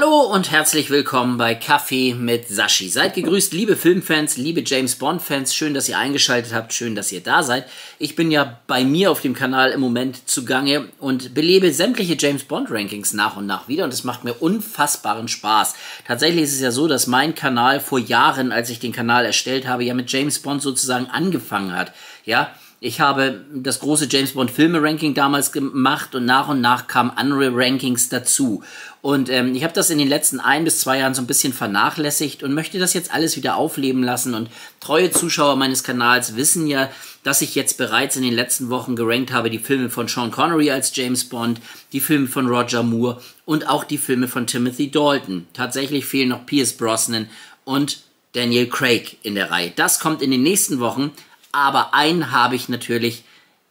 Hallo und herzlich willkommen bei Kaffee mit Sashi. Seid gegrüßt, liebe Filmfans, liebe James Bond-Fans. Schön, dass ihr eingeschaltet habt, schön, dass ihr da seid. Ich bin ja bei mir auf dem Kanal im Moment zugange und belebe sämtliche James Bond-Rankings nach und nach wieder und es macht mir unfassbaren Spaß. Tatsächlich ist es ja so, dass mein Kanal vor Jahren, als ich den Kanal erstellt habe, ja mit James Bond sozusagen angefangen hat. Ja, ich habe das große James Bond Filme Ranking damals gemacht und nach und nach kamen andere Rankings dazu. Und ähm, ich habe das in den letzten ein bis zwei Jahren so ein bisschen vernachlässigt und möchte das jetzt alles wieder aufleben lassen. Und treue Zuschauer meines Kanals wissen ja, dass ich jetzt bereits in den letzten Wochen gerankt habe die Filme von Sean Connery als James Bond, die Filme von Roger Moore und auch die Filme von Timothy Dalton. Tatsächlich fehlen noch Pierce Brosnan und Daniel Craig in der Reihe. Das kommt in den nächsten Wochen aber einen habe ich natürlich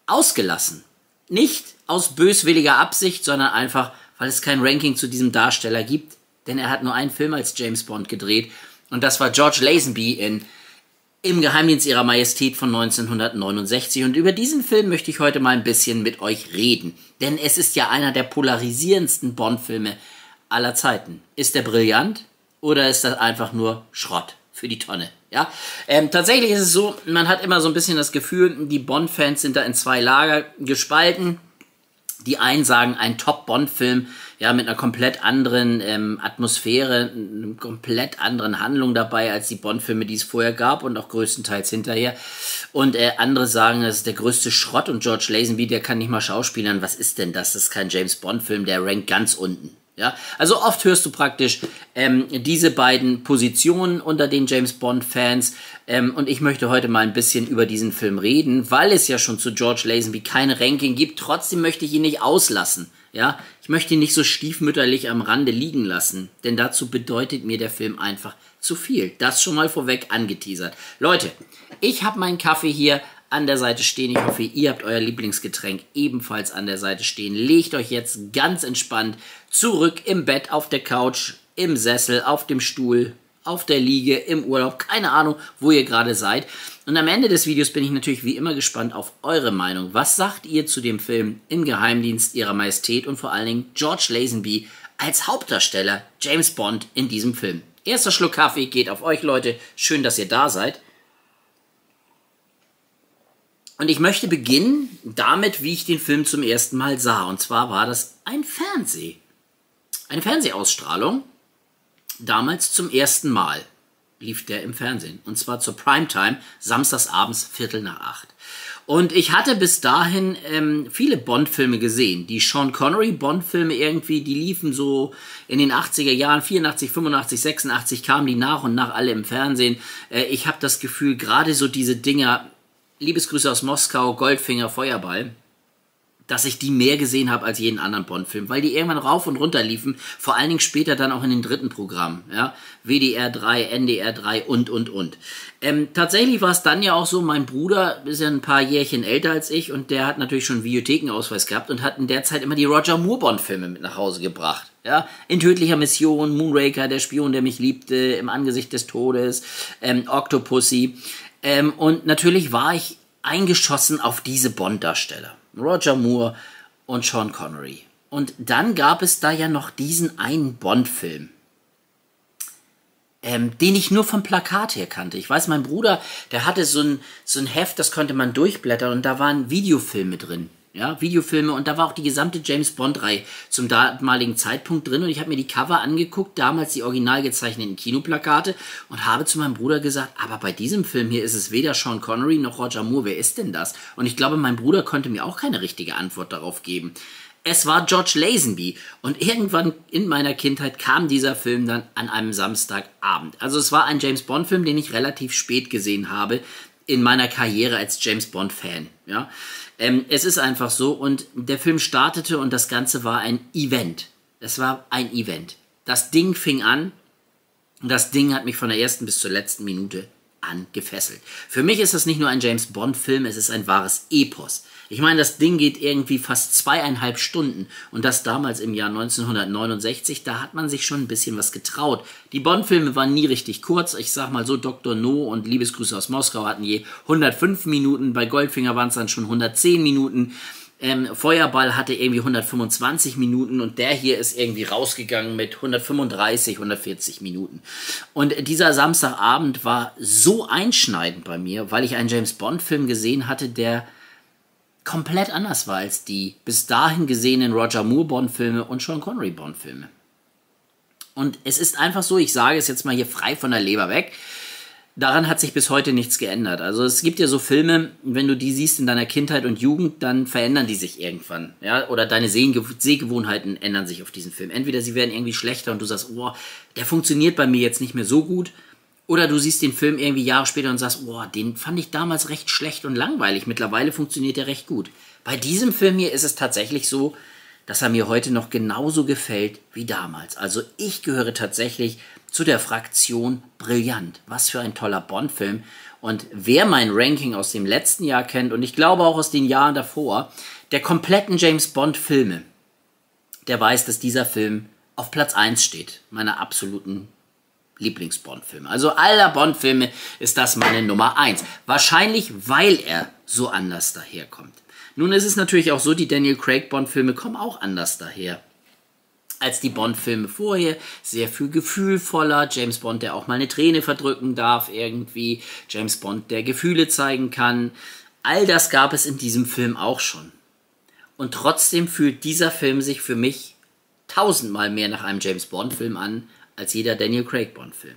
ausgelassen. Nicht aus böswilliger Absicht, sondern einfach, weil es kein Ranking zu diesem Darsteller gibt, denn er hat nur einen Film als James Bond gedreht. Und das war George Lazenby in Im Geheimdienst ihrer Majestät von 1969 und über diesen Film möchte ich heute mal ein bisschen mit euch reden, denn es ist ja einer der polarisierendsten Bond-Filme aller Zeiten. Ist er brillant oder ist das einfach nur Schrott für die Tonne? Ja, ähm, tatsächlich ist es so, man hat immer so ein bisschen das Gefühl, die Bond-Fans sind da in zwei Lager gespalten. Die einen sagen, ein Top-Bond-Film, ja, mit einer komplett anderen ähm, Atmosphäre, einer komplett anderen Handlung dabei als die Bond-Filme, die es vorher gab und auch größtenteils hinterher. Und äh, andere sagen, das ist der größte Schrott und George Lazenby, der kann nicht mal schauspielern. Was ist denn das? Das ist kein James Bond-Film, der rankt ganz unten. Ja, also oft hörst du praktisch ähm, diese beiden Positionen unter den James Bond-Fans. Ähm, und ich möchte heute mal ein bisschen über diesen Film reden, weil es ja schon zu George Lazenby keine Ranking gibt. Trotzdem möchte ich ihn nicht auslassen. Ja, ich möchte ihn nicht so stiefmütterlich am Rande liegen lassen, denn dazu bedeutet mir der Film einfach zu viel. Das schon mal vorweg angeteasert. Leute, ich habe meinen Kaffee hier an der Seite stehen. Ich hoffe, ihr habt euer Lieblingsgetränk ebenfalls an der Seite stehen. Legt euch jetzt ganz entspannt zurück im Bett, auf der Couch, im Sessel, auf dem Stuhl, auf der Liege, im Urlaub, keine Ahnung, wo ihr gerade seid. Und am Ende des Videos bin ich natürlich wie immer gespannt auf eure Meinung. Was sagt ihr zu dem Film Im Geheimdienst ihrer Majestät und vor allen Dingen George Lazenby als Hauptdarsteller James Bond in diesem Film? Erster Schluck Kaffee geht auf euch, Leute. Schön, dass ihr da seid. Und ich möchte beginnen damit, wie ich den Film zum ersten Mal sah. Und zwar war das ein Fernseh. Eine Fernsehausstrahlung. Damals zum ersten Mal lief der im Fernsehen. Und zwar zur Primetime, samstags abends, Viertel nach acht. Und ich hatte bis dahin ähm, viele Bond-Filme gesehen. Die Sean Connery Bond-Filme irgendwie, die liefen so in den 80er Jahren, 84, 85, 86 kamen die nach und nach alle im Fernsehen. Äh, ich habe das Gefühl, gerade so diese Dinger Liebesgrüße aus Moskau, Goldfinger, Feuerball, dass ich die mehr gesehen habe als jeden anderen Bond-Film, weil die irgendwann rauf und runter liefen, vor allen Dingen später dann auch in den dritten Programmen, ja, WDR 3, NDR 3 und, und, und. Ähm, tatsächlich war es dann ja auch so, mein Bruder ist ja ein paar Jährchen älter als ich und der hat natürlich schon einen Videothekenausweis gehabt und hat in der Zeit immer die Roger Moore Bond-Filme mit nach Hause gebracht. Ja, in tödlicher Mission, Moonraker, der Spion, der mich liebte, im Angesicht des Todes, ähm, Octopussy. Ähm, und natürlich war ich eingeschossen auf diese Bond-Darsteller. Roger Moore und Sean Connery. Und dann gab es da ja noch diesen einen Bond-Film, ähm, den ich nur vom Plakat her kannte. Ich weiß, mein Bruder, der hatte so ein, so ein Heft, das konnte man durchblättern und da waren Videofilme drin ja, Videofilme und da war auch die gesamte James Bond-Reihe zum damaligen Zeitpunkt drin und ich habe mir die Cover angeguckt, damals die original gezeichneten Kinoplakate und habe zu meinem Bruder gesagt, aber bei diesem Film hier ist es weder Sean Connery noch Roger Moore, wer ist denn das? Und ich glaube, mein Bruder konnte mir auch keine richtige Antwort darauf geben. Es war George Lazenby und irgendwann in meiner Kindheit kam dieser Film dann an einem Samstagabend. Also es war ein James Bond Film, den ich relativ spät gesehen habe in meiner Karriere als James Bond Fan, ja. Ähm, es ist einfach so und der Film startete und das Ganze war ein Event. Es war ein Event. Das Ding fing an und das Ding hat mich von der ersten bis zur letzten Minute an gefesselt. Für mich ist das nicht nur ein James Bond-Film, es ist ein wahres Epos. Ich meine, das Ding geht irgendwie fast zweieinhalb Stunden und das damals im Jahr 1969, da hat man sich schon ein bisschen was getraut. Die Bond-Filme waren nie richtig kurz. Ich sag mal so, Dr. No und Liebesgrüße aus Moskau hatten je 105 Minuten, bei Goldfinger waren es dann schon 110 Minuten. Ähm, Feuerball hatte irgendwie 125 Minuten und der hier ist irgendwie rausgegangen mit 135, 140 Minuten. Und dieser Samstagabend war so einschneidend bei mir, weil ich einen James Bond-Film gesehen hatte, der komplett anders war als die bis dahin gesehenen Roger Moore Bond-Filme und Sean Connery Bond-Filme. Und es ist einfach so, ich sage es jetzt mal hier frei von der Leber weg, daran hat sich bis heute nichts geändert. Also es gibt ja so Filme, wenn du die siehst in deiner Kindheit und Jugend, dann verändern die sich irgendwann. Ja? Oder deine Sehge Sehgewohnheiten ändern sich auf diesen Film. Entweder sie werden irgendwie schlechter und du sagst, oh, der funktioniert bei mir jetzt nicht mehr so gut. Oder du siehst den Film irgendwie Jahre später und sagst, oh, den fand ich damals recht schlecht und langweilig. Mittlerweile funktioniert er recht gut. Bei diesem Film hier ist es tatsächlich so, dass er mir heute noch genauso gefällt wie damals. Also ich gehöre tatsächlich zu der Fraktion brillant. Was für ein toller Bond-Film. Und wer mein Ranking aus dem letzten Jahr kennt und ich glaube auch aus den Jahren davor, der kompletten James Bond-Filme, der weiß, dass dieser Film auf Platz 1 steht, meiner absoluten Lieblings-Bond-Filme. Also aller Bond-Filme ist das meine Nummer 1. Wahrscheinlich, weil er so anders daherkommt. Nun ist es natürlich auch so, die Daniel Craig Bond-Filme kommen auch anders daher als die Bond-Filme vorher. Sehr viel gefühlvoller. James Bond, der auch mal eine Träne verdrücken darf irgendwie. James Bond, der Gefühle zeigen kann. All das gab es in diesem Film auch schon. Und trotzdem fühlt dieser Film sich für mich tausendmal mehr nach einem James Bond-Film an als jeder Daniel Craig Bond-Film.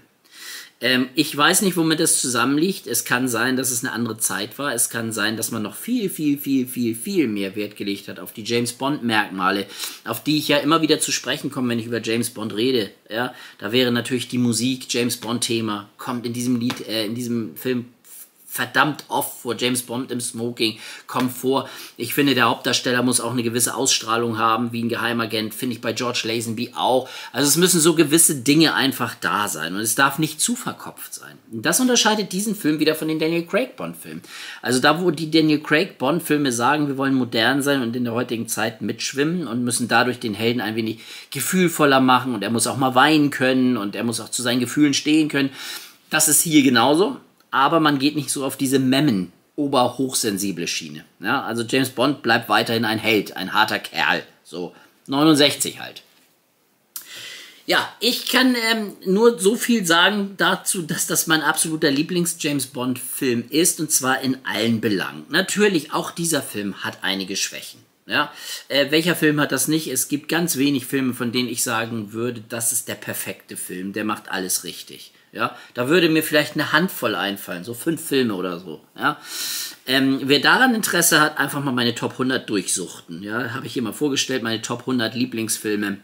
Ähm, ich weiß nicht, womit das zusammenliegt. Es kann sein, dass es eine andere Zeit war. Es kann sein, dass man noch viel, viel, viel, viel, viel mehr Wert gelegt hat auf die James Bond-Merkmale, auf die ich ja immer wieder zu sprechen komme, wenn ich über James Bond rede. Ja, da wäre natürlich die Musik, James Bond-Thema, kommt in diesem Lied, äh, in diesem Film verdammt oft vor James Bond im Smoking kommt vor. Ich finde, der Hauptdarsteller muss auch eine gewisse Ausstrahlung haben, wie ein Geheimagent, finde ich bei George Lazenby auch. Also es müssen so gewisse Dinge einfach da sein und es darf nicht zu verkopft sein. Und das unterscheidet diesen Film wieder von den Daniel Craig Bond-Filmen. Also da, wo die Daniel Craig Bond-Filme sagen, wir wollen modern sein und in der heutigen Zeit mitschwimmen und müssen dadurch den Helden ein wenig gefühlvoller machen und er muss auch mal weinen können und er muss auch zu seinen Gefühlen stehen können. Das ist hier genauso aber man geht nicht so auf diese Memmen, oberhochsensible Schiene. Ja, also James Bond bleibt weiterhin ein Held, ein harter Kerl. So 69 halt. Ja, ich kann ähm, nur so viel sagen dazu, dass das mein absoluter Lieblings-James Bond-Film ist und zwar in allen Belangen. Natürlich, auch dieser Film hat einige Schwächen. Ja, äh, welcher Film hat das nicht? Es gibt ganz wenig Filme, von denen ich sagen würde, das ist der perfekte Film, der macht alles richtig. Ja, da würde mir vielleicht eine Handvoll einfallen, so fünf Filme oder so. Ja, ähm, wer daran Interesse hat, einfach mal meine Top 100 durchsuchten. Ja, habe ich hier mal vorgestellt, meine Top 100 Lieblingsfilme.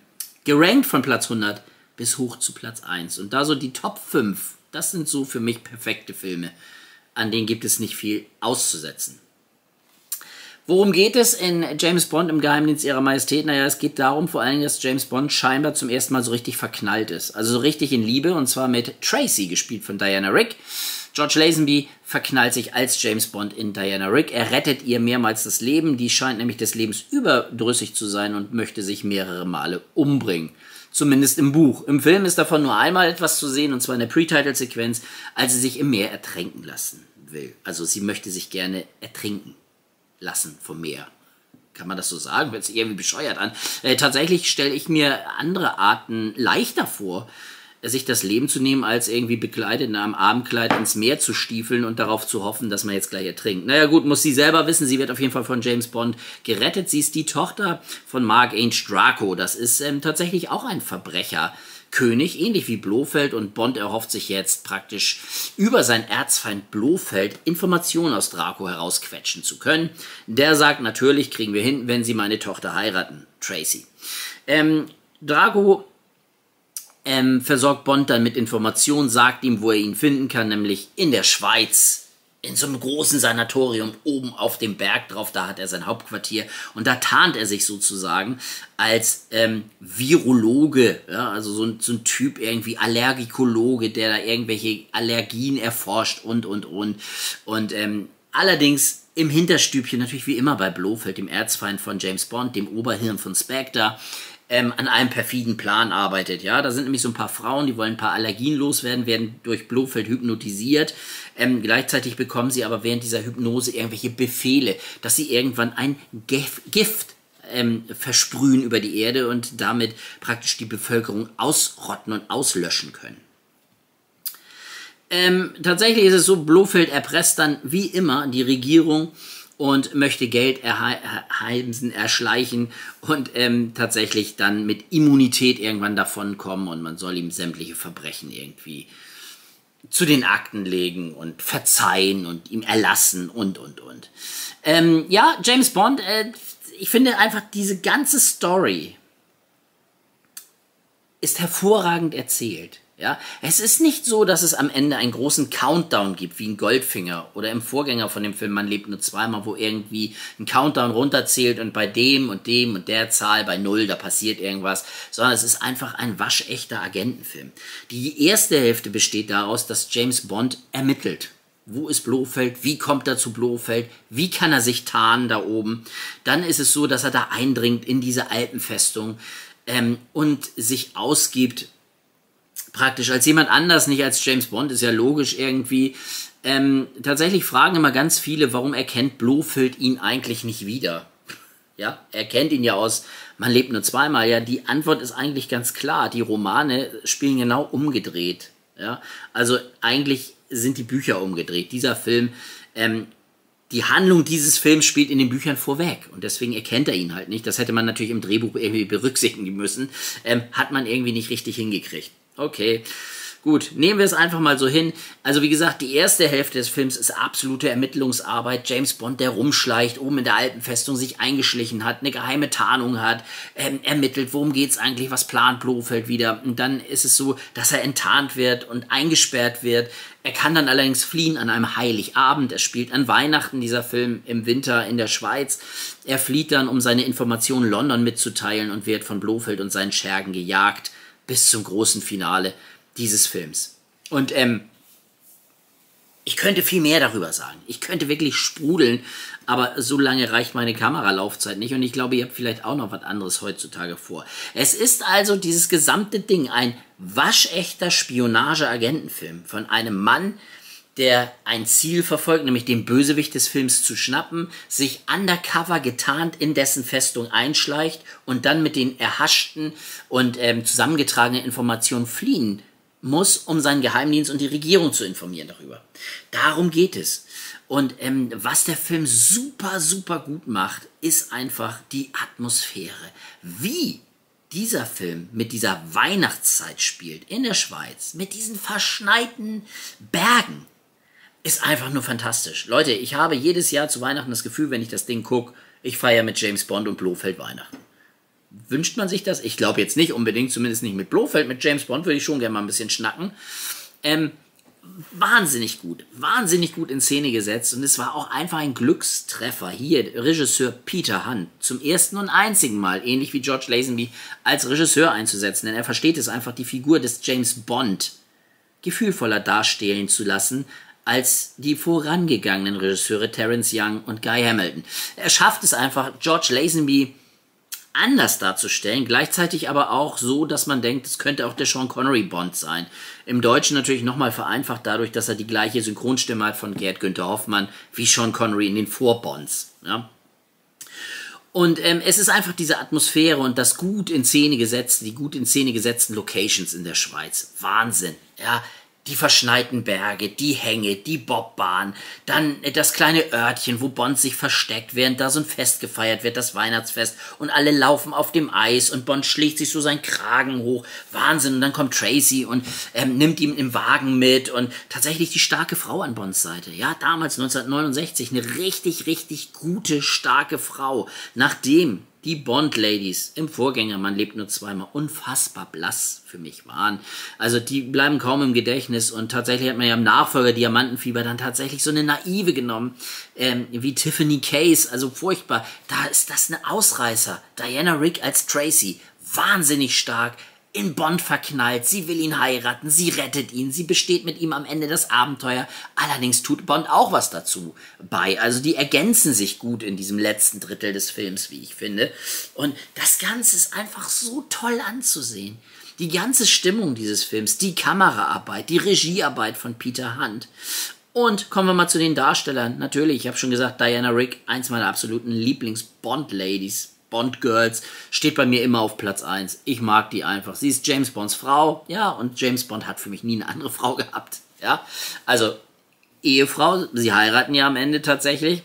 Gerankt von Platz 100 bis hoch zu Platz 1. Und da so die Top 5, das sind so für mich perfekte Filme. An denen gibt es nicht viel auszusetzen. Worum geht es in James Bond im Geheimdienst ihrer Majestät? Naja, es geht darum vor allen Dingen, dass James Bond scheinbar zum ersten Mal so richtig verknallt ist. Also so richtig in Liebe und zwar mit Tracy, gespielt von Diana Rick. George Lazenby verknallt sich als James Bond in Diana Rick. Er rettet ihr mehrmals das Leben. Die scheint nämlich des Lebens überdrüssig zu sein und möchte sich mehrere Male umbringen. Zumindest im Buch. Im Film ist davon nur einmal etwas zu sehen, und zwar in der Pre-Title-Sequenz, als sie sich im Meer ertränken lassen will. Also sie möchte sich gerne ertrinken lassen vom Meer. Kann man das so sagen? Hört sich irgendwie bescheuert an. Äh, tatsächlich stelle ich mir andere Arten leichter vor, sich das Leben zu nehmen, als irgendwie bekleidet in einem Abendkleid ins Meer zu stiefeln und darauf zu hoffen, dass man jetzt gleich ertrinkt. Naja gut, muss sie selber wissen, sie wird auf jeden Fall von James Bond gerettet. Sie ist die Tochter von Mark Ainge Draco. Das ist ähm, tatsächlich auch ein Verbrecher. König, ähnlich wie Blofeld und Bond erhofft sich jetzt praktisch über sein Erzfeind Blofeld Informationen aus Draco herausquetschen zu können. Der sagt natürlich, kriegen wir hin, wenn sie meine Tochter heiraten, Tracy. Ähm, Draco ähm, versorgt Bond dann mit Informationen, sagt ihm, wo er ihn finden kann, nämlich in der Schweiz in so einem großen Sanatorium oben auf dem Berg drauf, da hat er sein Hauptquartier und da tarnt er sich sozusagen als ähm, Virologe, ja, also so ein, so ein Typ irgendwie Allergikologe, der da irgendwelche Allergien erforscht und und und und ähm, allerdings im Hinterstübchen natürlich wie immer bei Blofeld, dem Erzfeind von James Bond, dem Oberhirn von Spectre, ähm, an einem perfiden Plan arbeitet. Ja, da sind nämlich so ein paar Frauen, die wollen ein paar Allergien loswerden, werden durch Blofeld hypnotisiert. Ähm, gleichzeitig bekommen sie aber während dieser Hypnose irgendwelche Befehle, dass sie irgendwann ein Gif Gift ähm, versprühen über die Erde und damit praktisch die Bevölkerung ausrotten und auslöschen können. Ähm, tatsächlich ist es so, Blofeld erpresst dann wie immer die Regierung und möchte Geld erheimsen, erschleichen und ähm, tatsächlich dann mit Immunität irgendwann davonkommen und man soll ihm sämtliche Verbrechen irgendwie zu den Akten legen und verzeihen und ihm erlassen und und und. Ähm, ja, James Bond, äh, ich finde einfach diese ganze Story ist hervorragend erzählt. Ja, es ist nicht so, dass es am Ende einen großen Countdown gibt, wie ein Goldfinger oder im Vorgänger von dem Film Man lebt nur zweimal, wo irgendwie ein Countdown runterzählt und bei dem und dem und der Zahl bei Null, da passiert irgendwas, sondern es ist einfach ein waschechter Agentenfilm. Die erste Hälfte besteht daraus, dass James Bond ermittelt. Wo ist Blofeld? Wie kommt er zu Blofeld? Wie kann er sich tarnen da oben? Dann ist es so, dass er da eindringt in diese Alpenfestung ähm, und sich ausgibt praktisch als jemand anders, nicht als James Bond, ist ja logisch irgendwie. Ähm, tatsächlich fragen immer ganz viele, warum erkennt Blofeld ihn eigentlich nicht wieder? Ja, er kennt ihn ja aus Man lebt nur zweimal. Ja, die Antwort ist eigentlich ganz klar. Die Romane spielen genau umgedreht. Ja, also eigentlich sind die Bücher umgedreht. Dieser Film, ähm, die Handlung dieses Films spielt in den Büchern vorweg und deswegen erkennt er ihn halt nicht. Das hätte man natürlich im Drehbuch irgendwie berücksichtigen müssen. Ähm, hat man irgendwie nicht richtig hingekriegt. Okay. Gut, nehmen wir es einfach mal so hin. Also wie gesagt, die erste Hälfte des Films ist absolute Ermittlungsarbeit. James Bond, der rumschleicht, oben in der Alpenfestung sich eingeschlichen hat, eine geheime Tarnung hat, ähm, ermittelt, worum geht's eigentlich, was plant Blofeld wieder. Und dann ist es so, dass er enttarnt wird und eingesperrt wird. Er kann dann allerdings fliehen an einem Heiligabend. Er spielt an Weihnachten, dieser Film im Winter in der Schweiz. Er flieht dann, um seine Informationen London mitzuteilen und wird von Blofeld und seinen Schergen gejagt bis zum großen Finale dieses Films. Und ähm, ich könnte viel mehr darüber sagen. Ich könnte wirklich sprudeln, aber so lange reicht meine Kameralaufzeit nicht und ich glaube, ihr habt vielleicht auch noch was anderes heutzutage vor. Es ist also dieses gesamte Ding ein waschechter Spionage-Agentenfilm von einem Mann, der ein Ziel verfolgt, nämlich den Bösewicht des Films zu schnappen, sich undercover getarnt in dessen Festung einschleicht und dann mit den erhaschten und ähm, zusammengetragenen Informationen fliehen muss, um seinen Geheimdienst und die Regierung zu informieren darüber. Darum geht es. Und ähm, was der Film super, super gut macht, ist einfach die Atmosphäre. Wie dieser Film mit dieser Weihnachtszeit spielt in der Schweiz, mit diesen verschneiten Bergen, ist einfach nur fantastisch. Leute, ich habe jedes Jahr zu Weihnachten das Gefühl, wenn ich das Ding gucke, ich feiere mit James Bond und Blofeld Weihnachten. Wünscht man sich das? Ich glaube jetzt nicht unbedingt, zumindest nicht mit Blofeld. Mit James Bond würde ich schon gerne mal ein bisschen schnacken. Ähm, wahnsinnig gut, wahnsinnig gut in Szene gesetzt und es war auch einfach ein Glückstreffer. Hier, Regisseur Peter Hunt, zum ersten und einzigen Mal, ähnlich wie George Lazenby, als Regisseur einzusetzen, denn er versteht es einfach, die Figur des James Bond gefühlvoller darstellen zu lassen, als die vorangegangenen Regisseure Terence Young und Guy Hamilton. Er schafft es einfach, George Lazenby anders darzustellen, gleichzeitig aber auch so, dass man denkt, es könnte auch der Sean Connery Bond sein. Im Deutschen natürlich nochmal vereinfacht dadurch, dass er die gleiche Synchronstimme hat von Gerd Günther Hoffmann wie Sean Connery in den Vorbonds. Ja? Und ähm, es ist einfach diese Atmosphäre und das gut in Szene gesetzte, die gut in Szene gesetzten Locations in der Schweiz. Wahnsinn. Ja, die verschneiten Berge, die Hänge, die Bobbahn, dann das kleine Örtchen, wo Bond sich versteckt, während da so ein Fest gefeiert wird, das Weihnachtsfest, und alle laufen auf dem Eis und Bond schlägt sich so seinen Kragen hoch. Wahnsinn. Und dann kommt Tracy und ähm, nimmt ihn im Wagen mit und tatsächlich die starke Frau an Bonds Seite. Ja, damals 1969 eine richtig, richtig gute, starke Frau. Nachdem die Bond-Ladies im Vorgänger, man lebt nur zweimal, unfassbar blass für mich waren. Also die bleiben kaum im Gedächtnis und tatsächlich hat man ja im Nachfolger Diamantenfieber dann tatsächlich so eine Naive genommen, ähm, wie Tiffany Case, also furchtbar. Da ist das eine Ausreißer. Diana Rick als Tracy, wahnsinnig stark, in Bond verknallt, sie will ihn heiraten, sie rettet ihn, sie besteht mit ihm am Ende das Abenteuer. Allerdings tut Bond auch was dazu bei. Also die ergänzen sich gut in diesem letzten Drittel des Films, wie ich finde. Und das Ganze ist einfach so toll anzusehen. Die ganze Stimmung dieses Films, die Kameraarbeit, die Regiearbeit von Peter Hunt. Und kommen wir mal zu den Darstellern. Natürlich, ich habe schon gesagt, Diana Rick, eins meiner absoluten Lieblings-Bond-Ladies Bond Girls steht bei mir immer auf Platz 1. Ich mag die einfach. Sie ist James Bonds Frau, ja, und James Bond hat für mich nie eine andere Frau gehabt, ja. Also, Ehefrau, sie heiraten ja am Ende tatsächlich.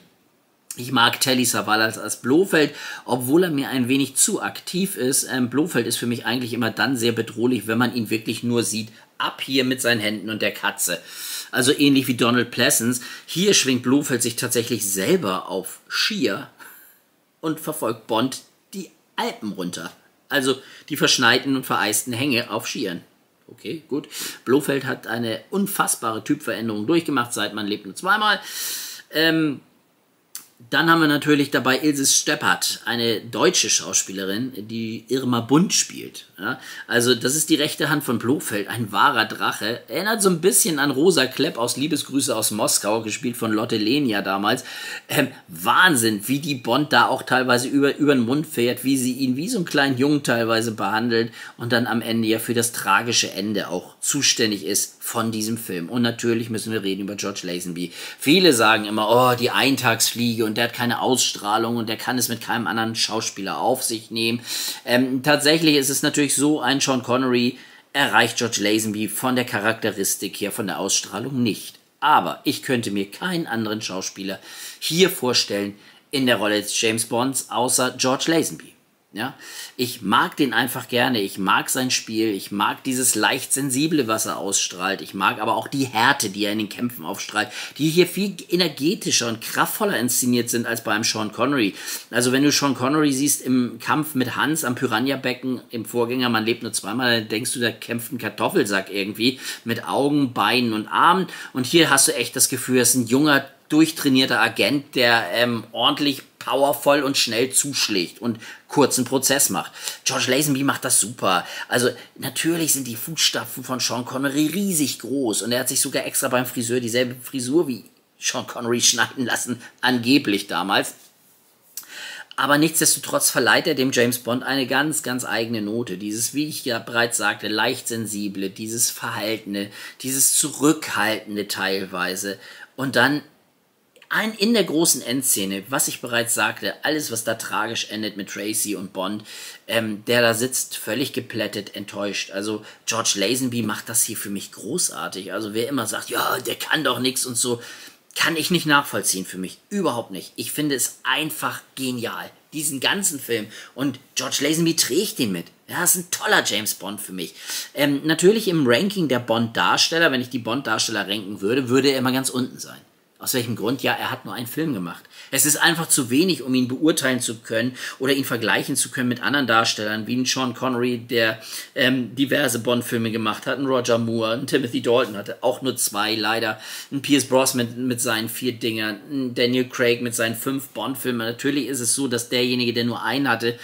Ich mag Telly Savalas als Blofeld, obwohl er mir ein wenig zu aktiv ist. Ähm, Blofeld ist für mich eigentlich immer dann sehr bedrohlich, wenn man ihn wirklich nur sieht, ab hier mit seinen Händen und der Katze. Also ähnlich wie Donald Pleasance. Hier schwingt Blofeld sich tatsächlich selber auf Skier und verfolgt Bond die Alpen runter. Also die verschneiten und vereisten Hänge auf Skiern. Okay, gut. Blofeld hat eine unfassbare Typveränderung durchgemacht, seit man lebt nur zweimal. Ähm, dann haben wir natürlich dabei Ilse Steppert, eine deutsche Schauspielerin, die Irma Bunt spielt. Ja, also das ist die rechte Hand von Blofeld, ein wahrer Drache. Erinnert so ein bisschen an Rosa Klepp aus Liebesgrüße aus Moskau, gespielt von Lotte Lenia damals. Ähm, Wahnsinn, wie die Bond da auch teilweise über, über den Mund fährt, wie sie ihn wie so einen kleinen Jungen teilweise behandelt und dann am Ende ja für das tragische Ende auch zuständig ist von diesem Film. Und natürlich müssen wir reden über George Lazenby. Viele sagen immer, oh, die Eintagsfliege der hat keine Ausstrahlung und der kann es mit keinem anderen Schauspieler auf sich nehmen. Ähm, tatsächlich ist es natürlich so, ein Sean Connery erreicht George Lazenby von der Charakteristik her, von der Ausstrahlung nicht. Aber ich könnte mir keinen anderen Schauspieler hier vorstellen in der Rolle des James Bonds außer George Lazenby. Ja, ich mag den einfach gerne. Ich mag sein Spiel. Ich mag dieses leicht sensible, was er ausstrahlt. Ich mag aber auch die Härte, die er in den Kämpfen aufstrahlt, die hier viel energetischer und kraftvoller inszeniert sind als beim Sean Connery. Also wenn du Sean Connery siehst im Kampf mit Hans am Piranha-Becken im Vorgänger, man lebt nur zweimal, dann denkst du, da kämpft ein Kartoffelsack irgendwie mit Augen, Beinen und Armen. Und hier hast du echt das Gefühl, es ist ein junger, durchtrainierter Agent, der ähm, ordentlich powervoll und schnell zuschlägt und kurzen Prozess macht. George Lazenby macht das super. Also natürlich sind die Fußstapfen von Sean Connery riesig groß und er hat sich sogar extra beim Friseur dieselbe Frisur wie Sean Connery schneiden lassen, angeblich damals. Aber nichtsdestotrotz verleiht er dem James Bond eine ganz, ganz eigene Note. Dieses, wie ich ja bereits sagte, leicht sensible, dieses Verhaltene, dieses Zurückhaltende teilweise. Und dann ein, in der großen Endszene, was ich bereits sagte, alles, was da tragisch endet mit Tracy und Bond, ähm, der da sitzt, völlig geplättet, enttäuscht. Also George Lazenby macht das hier für mich großartig. Also wer immer sagt, ja, der kann doch nichts und so, kann ich nicht nachvollziehen für mich. Überhaupt nicht. Ich finde es einfach genial. Diesen ganzen Film. Und George Lazenby trägt ihn mit. Ja, ist ein toller James Bond für mich. Ähm, natürlich im Ranking der Bond-Darsteller, wenn ich die Bond-Darsteller ranken würde, würde er immer ganz unten sein. Aus welchem Grund? Ja, er hat nur einen Film gemacht. Es ist einfach zu wenig, um ihn beurteilen zu können oder ihn vergleichen zu können mit anderen Darstellern, wie ein Sean Connery, der ähm, diverse Bond-Filme gemacht hat, ein Roger Moore, ein Timothy Dalton hatte auch nur zwei, leider, ein Pierce Brosnan mit, mit seinen vier Dingern, ein Daniel Craig mit seinen fünf Bond-Filmen. Natürlich ist es so, dass derjenige, der nur einen hatte,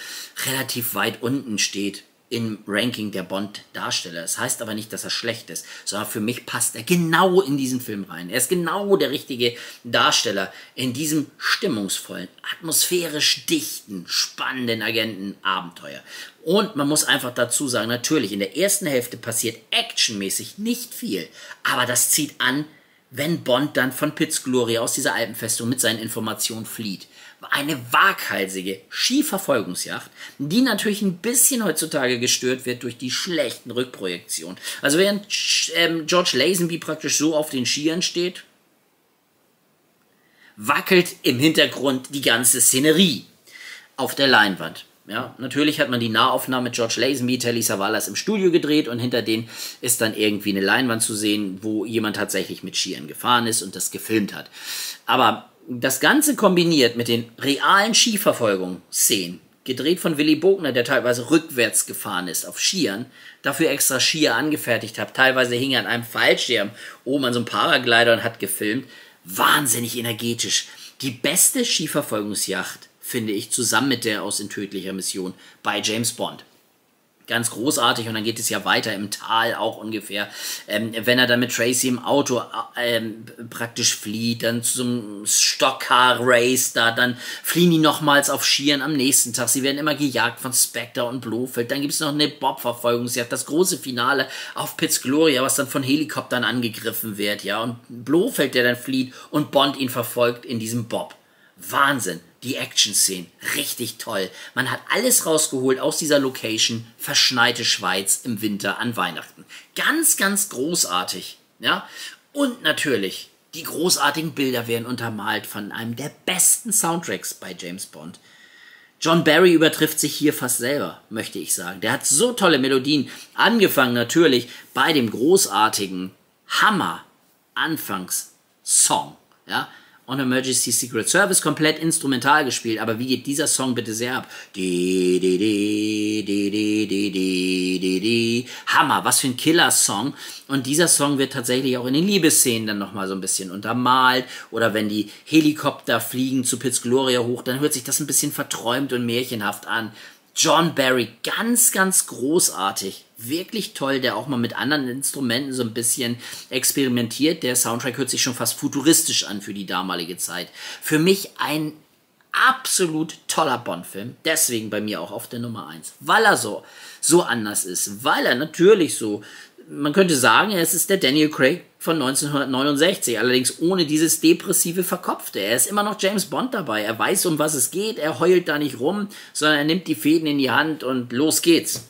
relativ weit unten steht im Ranking der Bond-Darsteller. Das heißt aber nicht, dass er schlecht ist, sondern für mich passt er genau in diesen Film rein. Er ist genau der richtige Darsteller in diesem stimmungsvollen, atmosphärisch dichten, spannenden Agenten-Abenteuer. Und man muss einfach dazu sagen, natürlich, in der ersten Hälfte passiert actionmäßig nicht viel, aber das zieht an, wenn Bond dann von Piz Gloria aus dieser Alpenfestung mit seinen Informationen flieht eine waghalsige Skiverfolgungsjacht, die natürlich ein bisschen heutzutage gestört wird durch die schlechten Rückprojektionen. Also während ähm, George Lazenby praktisch so auf den Skiern steht, wackelt im Hintergrund die ganze Szenerie auf der Leinwand. Ja, natürlich hat man die Nahaufnahme mit George Lazenby, Telly Savalas im Studio gedreht und hinter denen ist dann irgendwie eine Leinwand zu sehen, wo jemand tatsächlich mit Skiern gefahren ist und das gefilmt hat. Aber das Ganze kombiniert mit den realen Skiverfolgungsszenen, gedreht von Willy Bogner, der teilweise rückwärts gefahren ist auf Skiern, dafür extra Skier angefertigt hat, teilweise hing er an einem Fallschirm oben an so einem Paraglider und hat gefilmt, wahnsinnig energetisch. Die beste Skiverfolgungsjacht, finde ich, zusammen mit der aus In tödlicher Mission bei James Bond. Ganz großartig und dann geht es ja weiter im Tal auch ungefähr. Ähm, wenn er dann mit Tracy im Auto ähm, praktisch flieht, dann zum Stockcar-Race da, dann fliehen die nochmals auf Skiern am nächsten Tag. Sie werden immer gejagt von Spectre und Blofeld. Dann gibt es noch eine Bob-Verfolgungsjagd, das große Finale auf Pitts Gloria, was dann von Helikoptern angegriffen wird, ja. Und Blofeld, der dann flieht und Bond ihn verfolgt in diesem Bob. Wahnsinn die Action-Szenen, richtig toll. Man hat alles rausgeholt aus dieser Location, verschneite Schweiz im Winter an Weihnachten. Ganz, ganz großartig, ja. Und natürlich, die großartigen Bilder werden untermalt von einem der besten Soundtracks bei James Bond. John Barry übertrifft sich hier fast selber, möchte ich sagen. Der hat so tolle Melodien, angefangen natürlich bei dem großartigen Hammer Anfangssong, ja, on Emergency Secret Service komplett instrumental gespielt, aber wie geht dieser Song bitte sehr ab? Hammer, was für ein Killer-Song. Und dieser Song wird tatsächlich auch in den Liebesszenen dann nochmal so ein bisschen untermalt. Oder wenn die Helikopter fliegen zu Pitts Gloria hoch, dann hört sich das ein bisschen verträumt und märchenhaft an. John Barry, ganz, ganz großartig. Wirklich toll, der auch mal mit anderen Instrumenten so ein bisschen experimentiert. Der Soundtrack hört sich schon fast futuristisch an für die damalige Zeit. Für mich ein absolut toller Bond-Film. Deswegen bei mir auch auf der Nummer 1. Weil er so, so anders ist. Weil er natürlich so man könnte sagen, es ist der Daniel Craig von 1969, allerdings ohne dieses depressive Verkopfte. Er ist immer noch James Bond dabei. Er weiß, um was es geht. Er heult da nicht rum, sondern er nimmt die Fäden in die Hand und los geht's.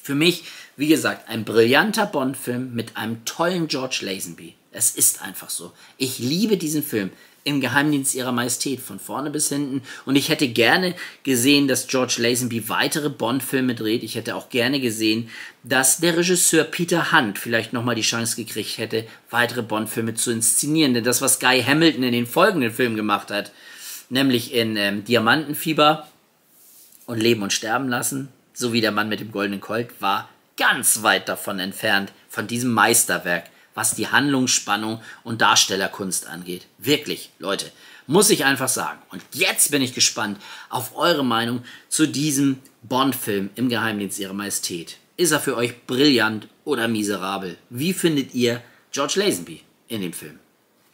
Für mich, wie gesagt, ein brillanter Bond-Film mit einem tollen George Lazenby. Es ist einfach so. Ich liebe diesen Film im Geheimdienst ihrer Majestät von vorne bis hinten. Und ich hätte gerne gesehen, dass George Lazenby weitere Bond-Filme dreht. Ich hätte auch gerne gesehen, dass der Regisseur Peter Hunt vielleicht nochmal die Chance gekriegt hätte, weitere Bond-Filme zu inszenieren. Denn das, was Guy Hamilton in den folgenden Filmen gemacht hat, nämlich in ähm, Diamantenfieber und Leben und Sterben lassen, sowie der Mann mit dem goldenen Colt, war ganz weit davon entfernt, von diesem Meisterwerk was die Handlungsspannung und Darstellerkunst angeht. Wirklich, Leute, muss ich einfach sagen. Und jetzt bin ich gespannt auf eure Meinung zu diesem Bond-Film im Geheimdienst ihrer Majestät. Ist er für euch brillant oder miserabel? Wie findet ihr George Lazenby in dem Film?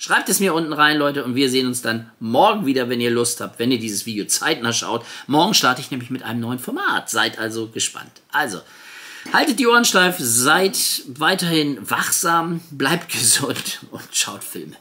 Schreibt es mir unten rein, Leute, und wir sehen uns dann morgen wieder, wenn ihr Lust habt, wenn ihr dieses Video zeitnah schaut. Morgen starte ich nämlich mit einem neuen Format. Seid also gespannt. Also, Haltet die Ohren steif, seid weiterhin wachsam, bleibt gesund und schaut Filme.